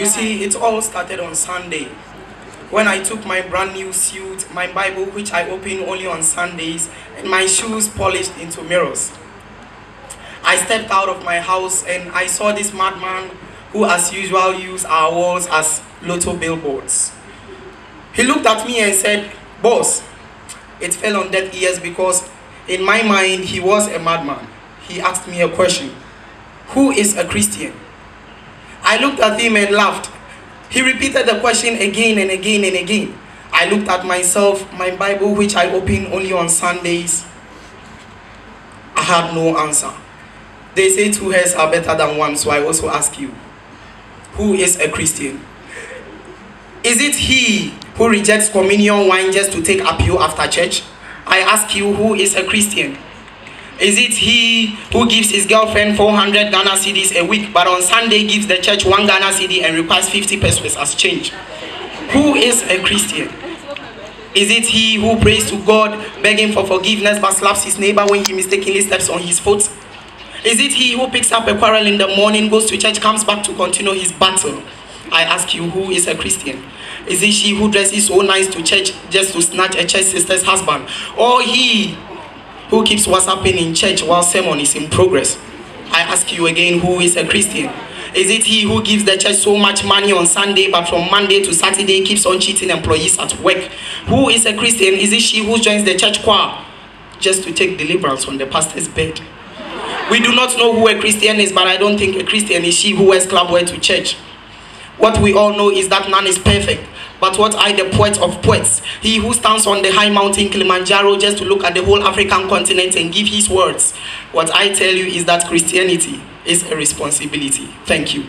You see, it all started on Sunday. When I took my brand new suit, my Bible, which I open only on Sundays, and my shoes polished into mirrors. I stepped out of my house and I saw this madman who, as usual, used our walls as lotto billboards. He looked at me and said, Boss, it fell on deaf ears because in my mind he was a madman. He asked me a question Who is a Christian? I looked at him and laughed. He repeated the question again and again and again. I looked at myself, my Bible, which I open only on Sundays. I had no answer. They say two heads are better than one, so I also ask you who is a Christian? Is it he who rejects communion wine just to take appeal after church? I ask you who is a Christian? Is it he who gives his girlfriend 400 Ghana cedis a week, but on Sunday gives the church one Ghana cedi and requires 50 pesewas as change? Who is a Christian? Is it he who prays to God, begging for forgiveness, but slaps his neighbor when he mistakenly steps on his foot? Is it he who picks up a quarrel in the morning, goes to church, comes back to continue his battle? I ask you, who is a Christian? Is it she who dresses so nice to church just to snatch a church sister's husband? Or he who keeps WhatsApping in church while sermon is in progress. I ask you again, who is a Christian? Is it he who gives the church so much money on Sunday, but from Monday to Saturday keeps on cheating employees at work? Who is a Christian? Is it she who joins the church choir just to take deliverance on the pastor's bed? We do not know who a Christian is, but I don't think a Christian is she who wears club wear to church. What we all know is that none is perfect. But what I, the poet of poets, he who stands on the high mountain Kilimanjaro just to look at the whole African continent and give his words, what I tell you is that Christianity is a responsibility. Thank you.